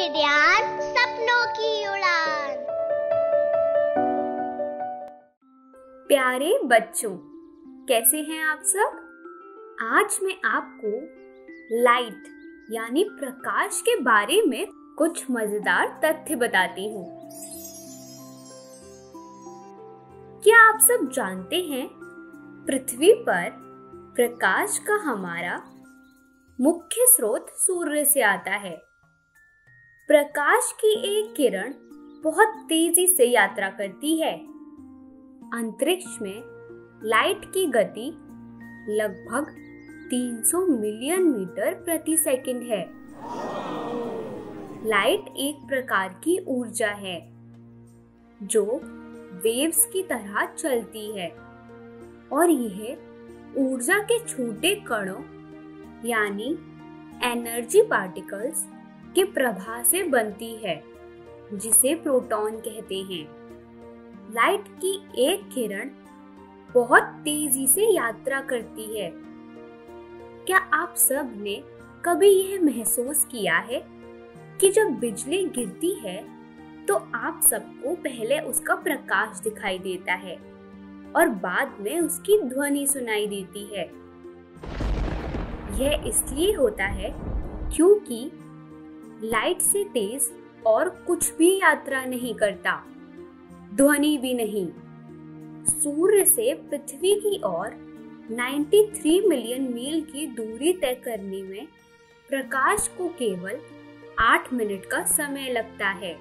किडियान सपनों की उड़ान। प्यारे बच्चों, कैसे हैं आप सब? आज मैं आपको लाइट यानी प्रकाश के बारे में कुछ मज़ेदार तथ्य बताती हूँ। क्या आप सब जानते हैं, पृथ्वी पर प्रकाश का हमारा मुख्य स्रोत सूर्य से आता है। प्रकाश की एक किरण बहुत तेज़ी से यात्रा करती है। अंतरिक्ष में लाइट की गति लगभग 300 मिलियन मीटर प्रति सेकंड है। लाइट एक प्रकार की ऊर्जा है, जो वेव्स की तरह चलती है, और यह ऊर्जा के छोटे कणों, यानी एनर्जी पार्टिकल्स के प्रभाव से बनती है, जिसे प्रोटॉन कहते हैं। लाइट की एक किरण बहुत तेज़ी से यात्रा करती है। क्या आप सबने कभी यह महसूस किया है कि जब बिजली गिरती है तो आप सबको पहले उसका प्रकाश दिखाई देता है और बाद में उसकी ध्वनि सुनाई देती है? यह इसलिए होता है क्योंकि लाइट से तेज और कुछ भी यात्रा नहीं करता। ध्वनि भी नहीं। सूर्य से पृथ्वी की ओर 93 मिलियन मील की दूरी तय करने में प्रकाश को केवल 8 मिनट का समय लगता है।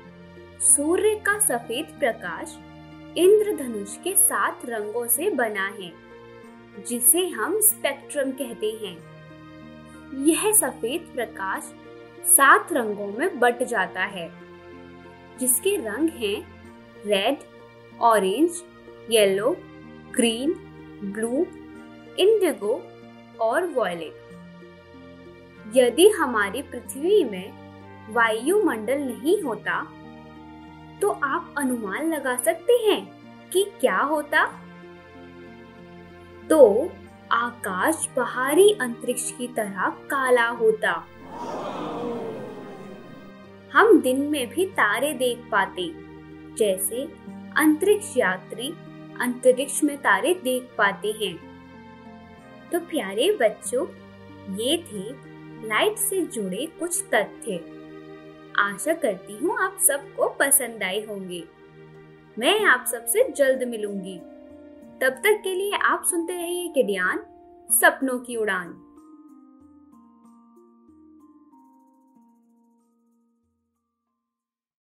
सूर्य का सफ़ेद प्रकाश इंद्रधनुष के सात रंगों से बना है, जिसे हम स्पेक्ट्रम कहते हैं। यह सफ़ेद प्रकाश सात रंगों में बट जाता है। जिसके रंग हैं red, orange, yellow, green, blue, indigo और वॉयलेट। यदि हमारी पृथ्वी में वायुमंडल नहीं होता तो आप अनुमान लगा सकते हैं कि क्या होता। तो आकाश बाहरी अंतरिक्ष की तरह काला होता। हम दिन में भी तारे देख पाते। जैसे अंतरिक्ष यात्री अंतरिक्ष में तारे देख पाते हैं। तो प्यारे बच्चों, ये थे लाइट से जुड़े कुछ तथ्य। आशा करती हूँ आप सबको पसंद आए होंगे। मैं आप सबसे जल्द मिलूँगी। तब तक के लिए आप सुनते रहिए किडियान, सपनों की उड़ान।